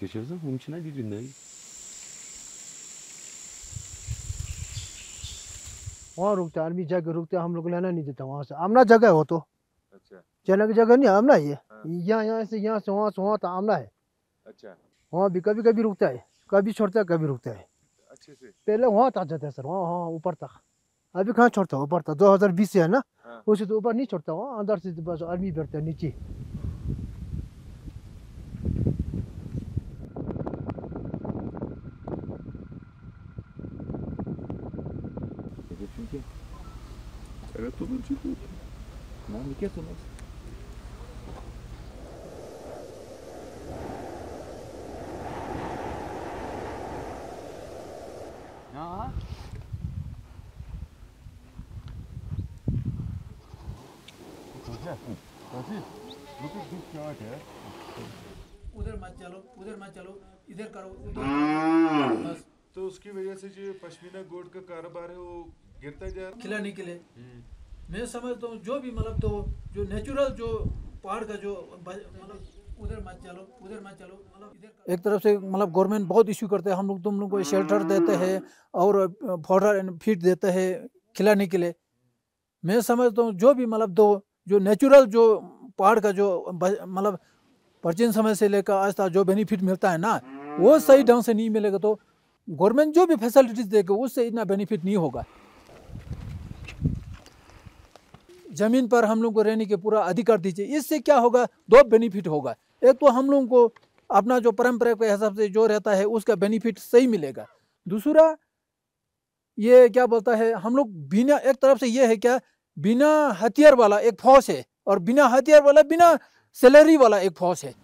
Geçiyoruz ama bunun içine değil ne? वहाँ रुकते army जगह रुकते हम लोग लेना नहीं देता वहाँ से आमना जगह हो तो अच्छा चलने की जगह नहीं आमना ये हाँ। यहाँ यहाँ से यहाँ से वहाँ से वहाँ तो आमना है अच्छा वहाँ भी कभी कभी रुकता है कभी छोड़ता है कभी रुकता है अच्छे से पहले वहाँ तक जाता है सर वहाँ वहाँ ऊपर तक अभी कहाँ छोड़ता है ऊपर तक दो हज़ार बीस से है ना। उसे तो ऊपर नहीं छोड़ता वहाँ अंदर से बस आर्मी बैठता है नीचे Evet olur çünkü. Memleket olmaz. Ya. उधर मत चलो उधर मत चलो इधर करो बस तो उसकी वजह से जो पश्मीना गोट का कारोबार है वो गिरता जा रहा खिलाने के लिए मैं समझता हूँ, जो भी मतलब तो जो नेचुरल जो पहाड़ का जो मतलब उधर मत चलो, उधर मत चलो मतलब एक तरफ़ से मतलब गवर्नमेंट बहुत इश्यू करते हैं, हम लोग तुम लोग को शेल्टर देते हैं और फॉडर एंड फ़ीड देते हैं खिलाने के लिए। मैं समझता हूँ, जो भी मतलब दो जो नेचुरल जो पहाड़ का जो मतलब प्राचीन समय से लेकर आज तक जो बेनिफिट मिलता है ना, वो सही ढंग से नहीं मिलेगा तो गवर्नमेंट जो भी फैसिलिटीज़ देगा, उससे इतना बेनिफिट नहीं होगा। ज़मीन पर हम लोग को रहने के पूरा अधिकार दीजिए। इससे क्या होगा? दो बेनिफिट होगा। एक तो हम लोगों को अपना जो परंपरा के हिसाब से जो रहता है, उसका बेनिफिट सही मिलेगा। दूसरा, ये क्या बोलता है, हम लोग बिना, एक तरफ़ से ये है क्या, बिना हथियार वाला एक फौज है और बिना हथियार वाला, बिना सैलरी वाला एक फौज है।